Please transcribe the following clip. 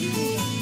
everything.